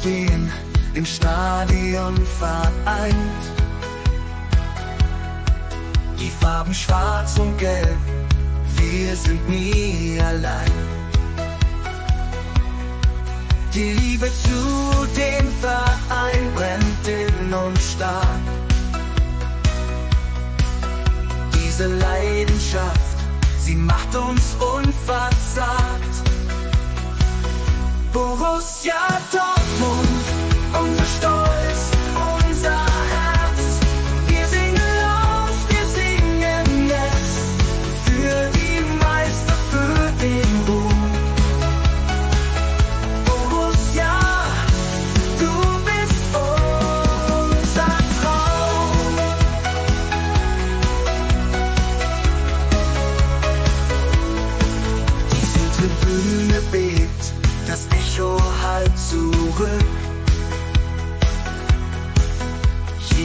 Stehen im Stadion vereint. Die Farben schwarz und gelb, wir sind nie allein. Die Liebe zu dem Verein brennt in uns stark. Diese Leidenschaft, sie macht uns Borussia Dortmund, unser Stolz,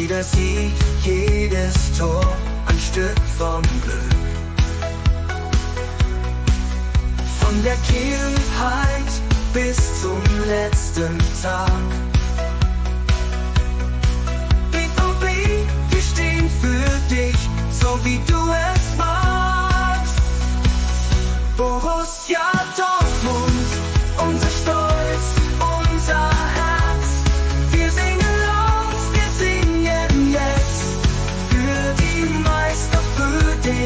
Jeder Sieg, jedes Tor, ein Stück vom Glück. Von der Kindheit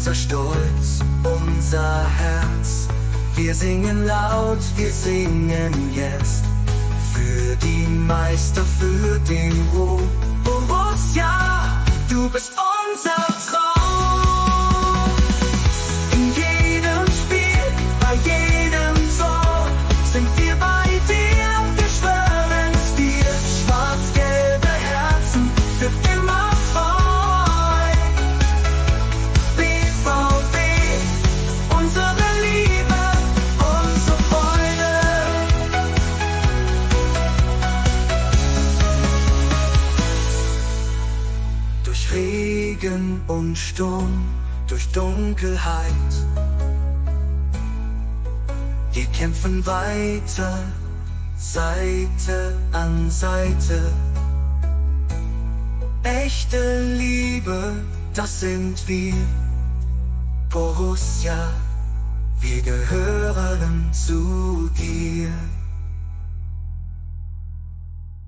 unser Stolz, unser Herz. Wir singen laut, wir singen jetzt. Für die Meister, für den Ruhm. Borussia, du bist unser Regen und Sturm, durch Dunkelheit. Wir kämpfen weiter, Seite an Seite. Echte Liebe, das sind wir. Borussia, wir gehören zu dir.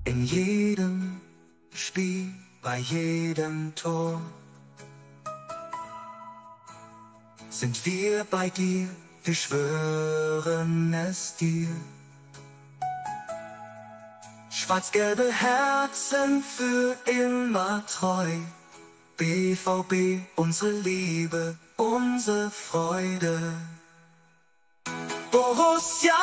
In jedem Spiel, bei jedem Tor sind wir bei dir, wir schwören es dir. Schwarz-gelbe Herzen für immer treu. BVB, unsere Liebe, unsere Freude. Borussia